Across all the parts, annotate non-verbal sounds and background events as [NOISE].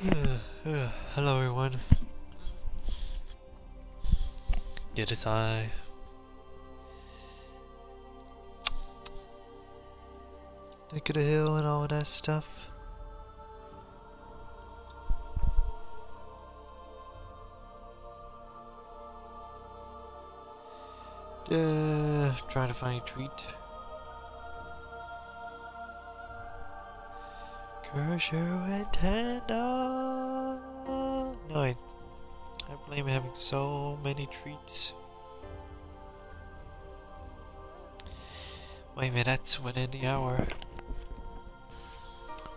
[SIGHS] Hello everyone. Get his eye. Nick of the Hill and all that stuff. Uh, trying to find a treat. Crusher and Tanda. No, I, I blame having so many treats. Wait a minute, that's within the hour.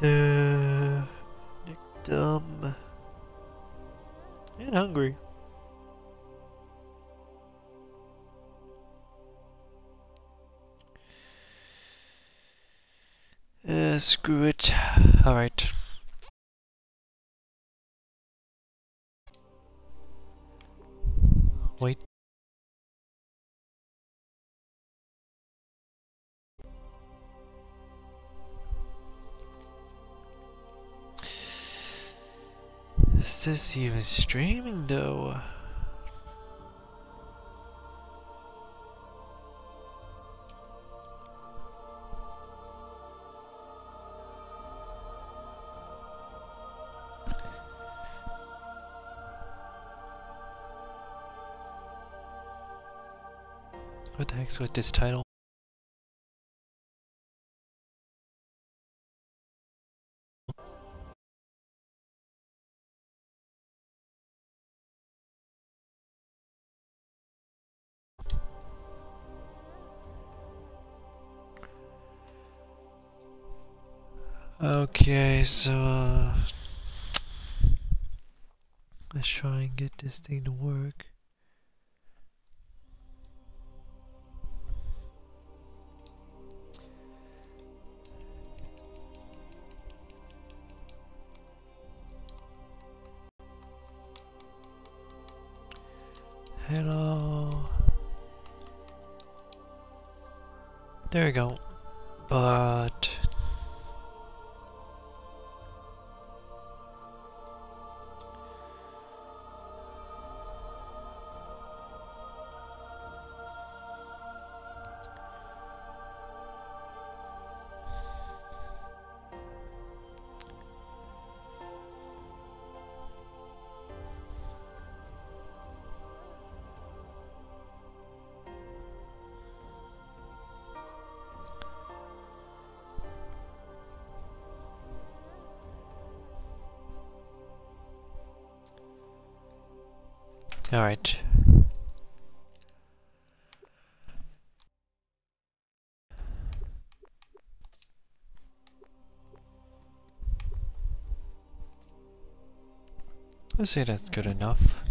The Nick dumb and hungry. Uh, screw it. Alright. This even streaming though? What the heck's with this title? Okay, so uh, let's try and get this thing to work. Hello. There we go. But All right. Let's say that's good enough.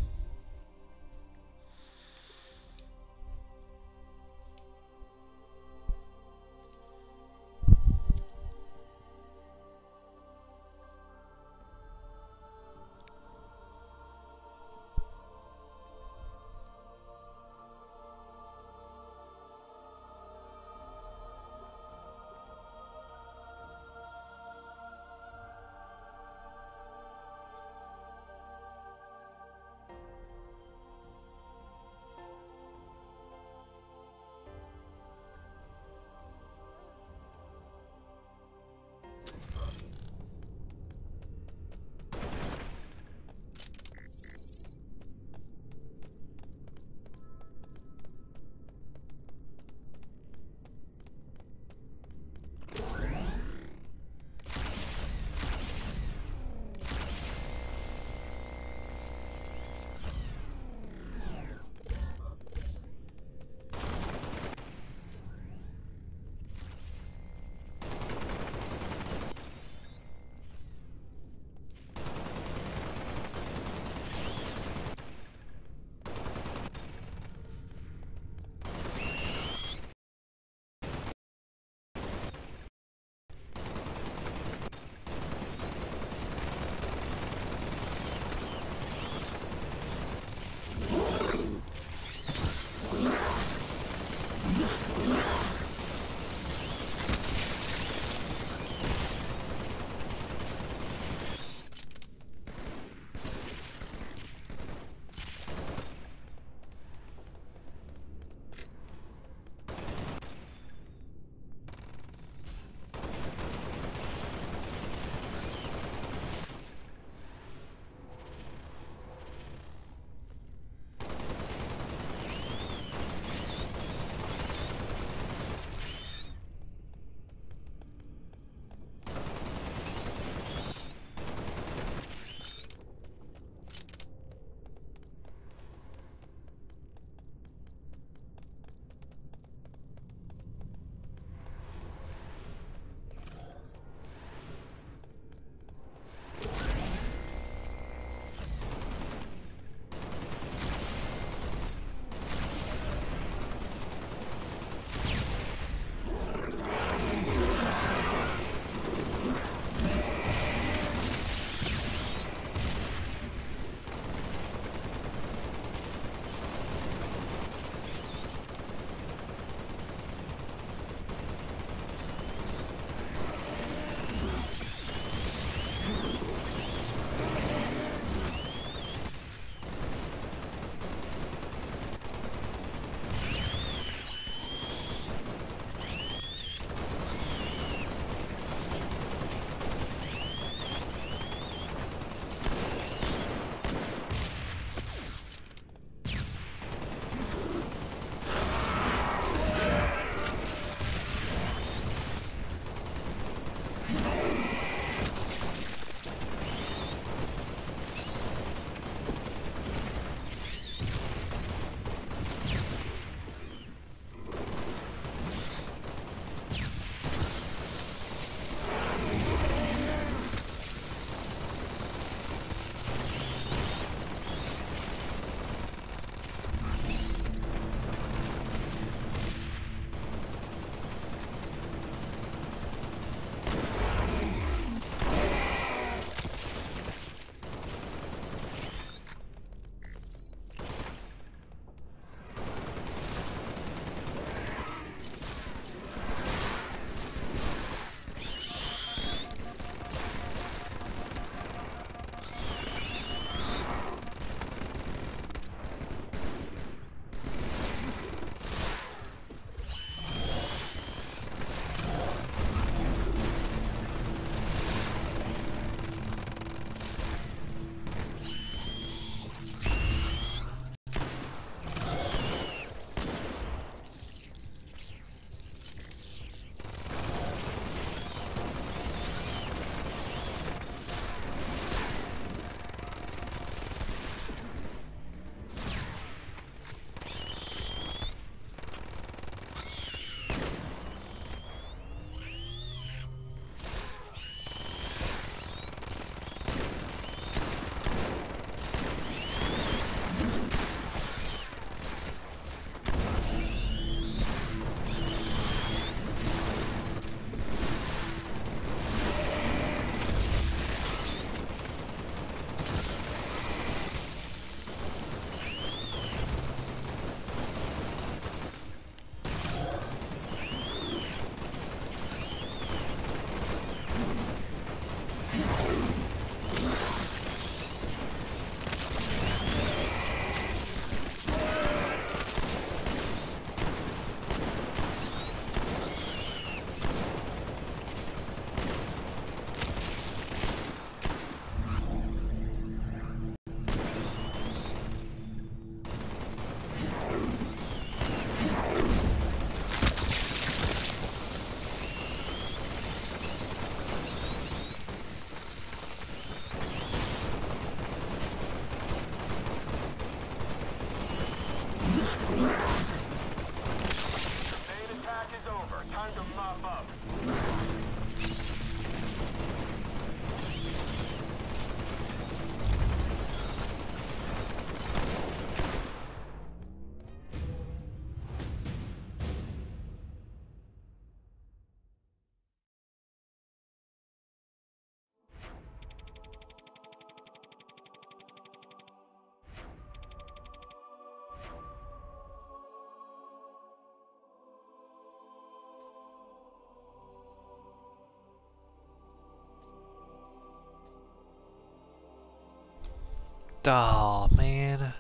Oh man.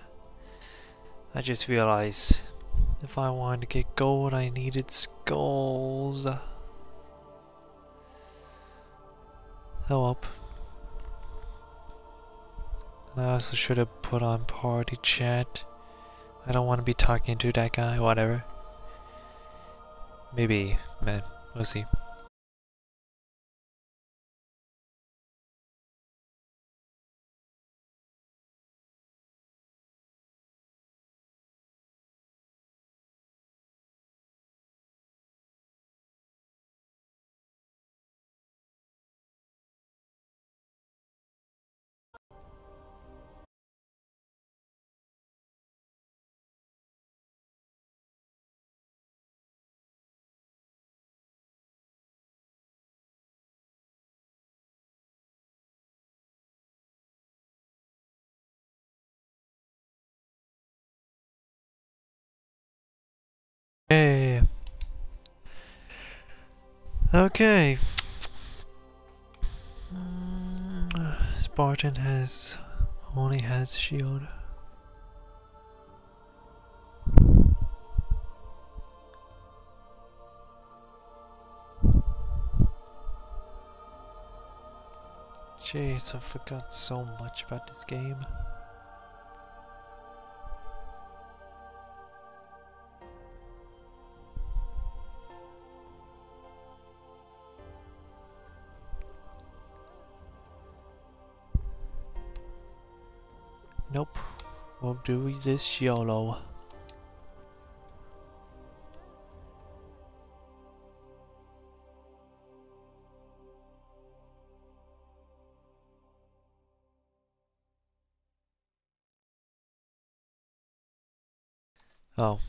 I just realized if I wanted to get gold I needed skulls. Oh up. I also should have put on party chat. I don't want to be talking to that guy, whatever. Maybe, man, we'll see. Hey. Okay. Mm, Spartan has only has shield. Jeez, I forgot so much about this game. Nope. We'll do this YOLO. Oh.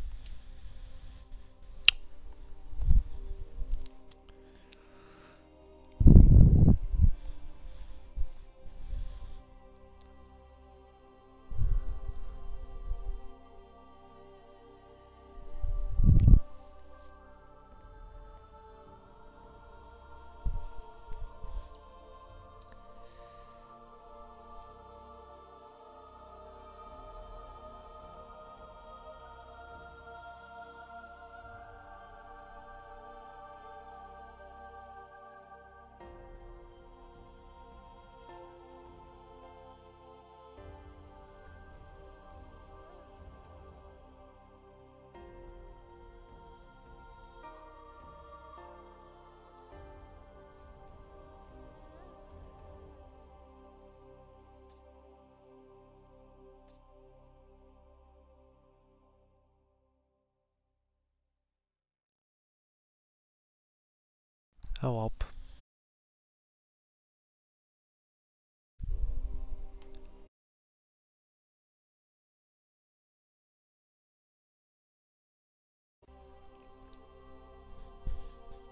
Oh up.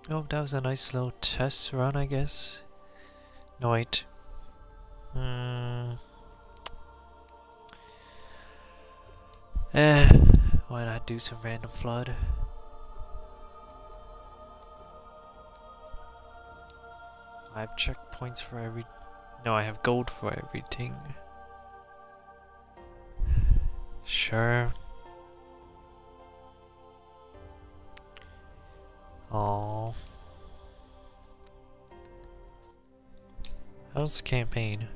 Oh, that was a nice little test run, I guess. No, wait. Hmm. Eh, why not do some random flood? I have checkpoints for every... No, I have gold for everything. Sure. Oh. How's campaign?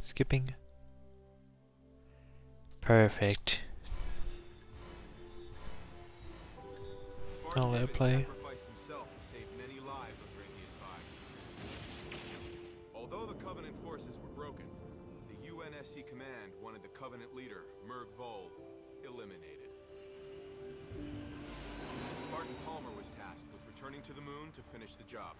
Skipping. Perfect. I'll let it play. The Covenant leader, Merg Vol, eliminated. Spartan Palmer was tasked with returning to the moon to finish the job.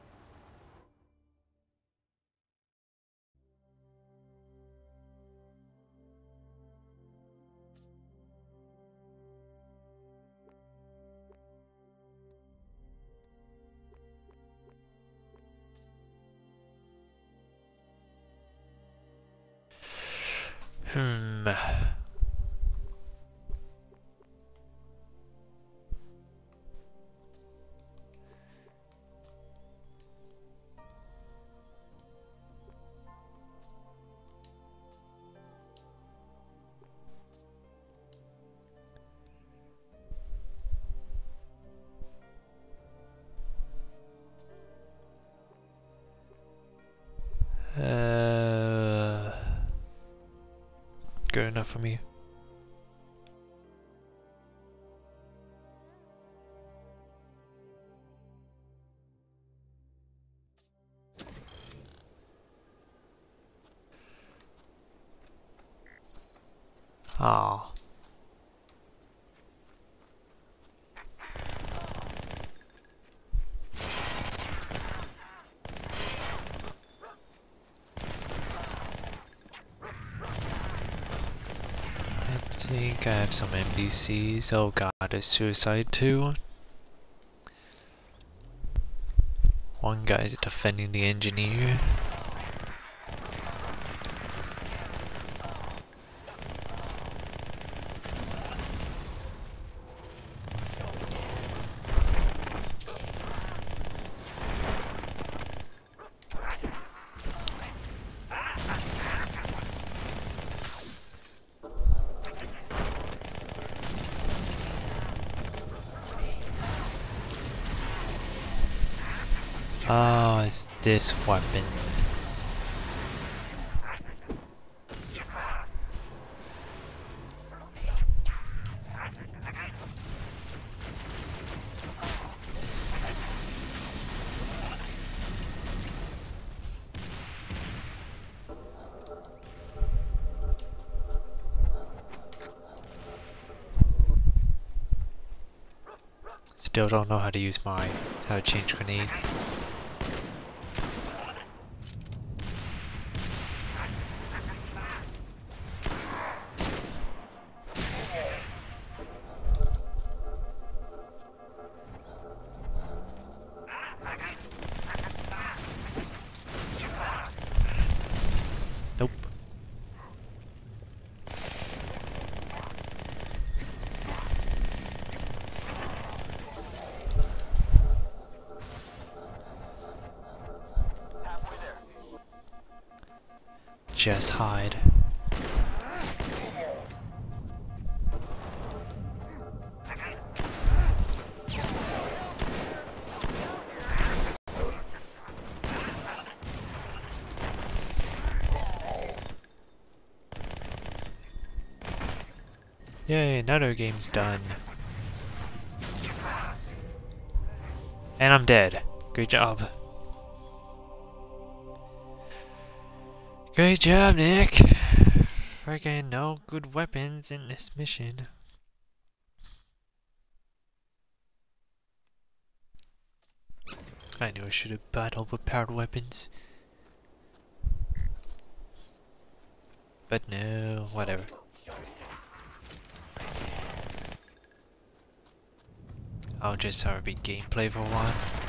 Enough for me. Think I have some NPCs. Oh god, a suicide too. One guy's defending the engineer. Oh, it's this weapon. Still don't know how to use my how to change grenades. Just hide. Yay, another game's done. And I'm dead. Great job. Great job, Nick. Freaking no good weapons in this mission. I knew I should have bought overpowered weapons. But no, whatever. I'll just have a big gameplay for a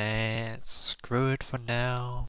nah, screw it for now.